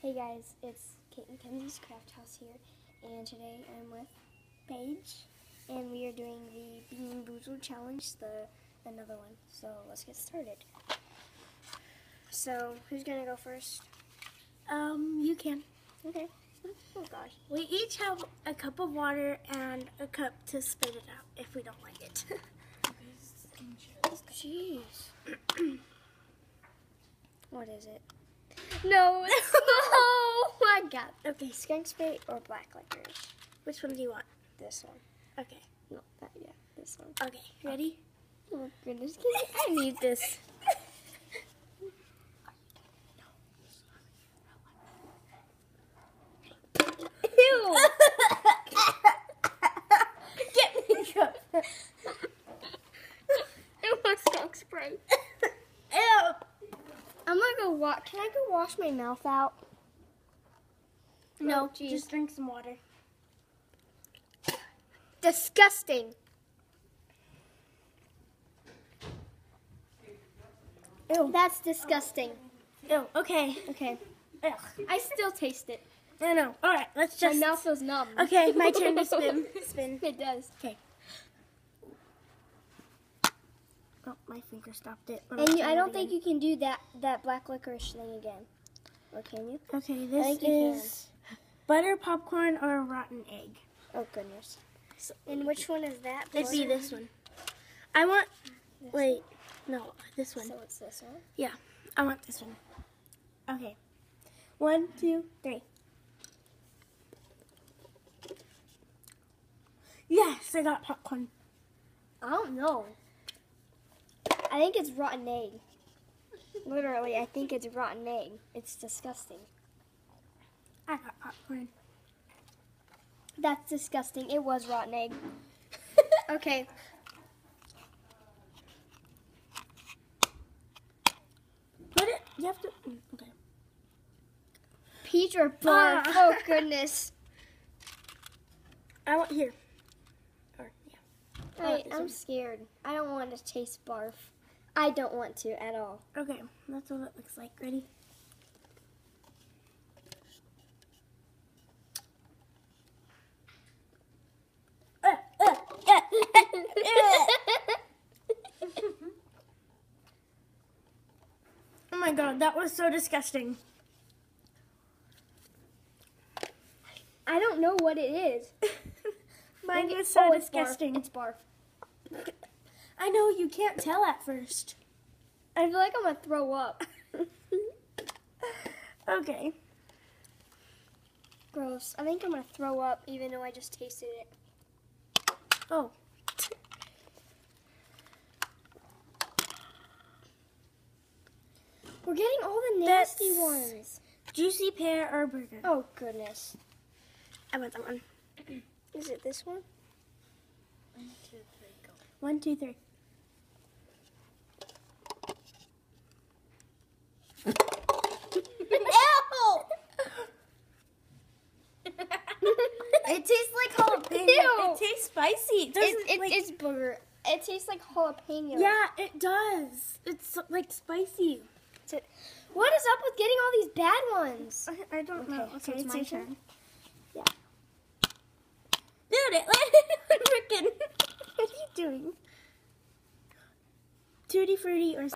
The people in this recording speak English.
Hey guys, it's Kate and Kenzie's Craft House here, and today I'm with Paige, and we are doing the Bean Boozled Challenge, the another one. So let's get started. So who's gonna go first? Um, you can. Okay. Oh gosh. We each have a cup of water and a cup to spit it out if we don't like it. Jeez. what is it? No. Oh my god. Okay, skunk spray or black licorice? Which one do you want? This one. Okay. No, that yeah, this one. Okay. Ready? Oh goodness, I need this. Ew. Get me a cup. It was skunk spray. Ew. I'm gonna go. Can I go wash my mouth out? No, Oh, just drink some water. Disgusting. Ew. That's disgusting. Ew. Okay. Okay. Ugh. I still taste it. No, no. All right. Let's just. My mouth feels numb. Okay, my turn to spin. Spin. It does. Okay. Oh, my finger stopped it. And you, I don't think you can do that that black licorice thing again. Or can you? Okay, this is butter popcorn or a rotten egg. Oh goodness. And which one is that? It'd be this one. I want. This Wait, no, this one. So it's this one. Yeah, I want this one. Okay. One, two, three. Yes, I got popcorn. Oh, I don't know. I think it's rotten egg. Literally, I think it's rotten egg. It's disgusting. I got popcorn. That's disgusting. It was rotten egg. Okay. Put it. You have to. mm, Okay. Peach or barf? Ah. Oh goodness. I want here. Or yeah. Wait, I'm scared. I don't want to taste barf. I don't want to at all. Okay, that's what it looks like. Ready? Oh my god, that was so disgusting. I don't know what it is. Mine was so oh, it's barf. disgusting. It's barf. I know you can't tell at first. I feel like I'm gonna throw up. Okay. Gross. I think I'm gonna throw up even though I just tasted it. Oh. We're getting all the nasty That's- ones. Juicy pear or booger? Oh goodness. I want that one. Is it this one? One, two, three. Ew! It tastes like jalapeno. Ew. It tastes spicy. It It, doesn't it, like. it's booger. It tastes like jalapeno. yeah, it does. It's like spicy. What is up with getting all these bad ones? I, I don't Okay, know. Okay, it's it's my turn? turn. Yeah. Dude, it freaking. what are you doing? Tutti frutti or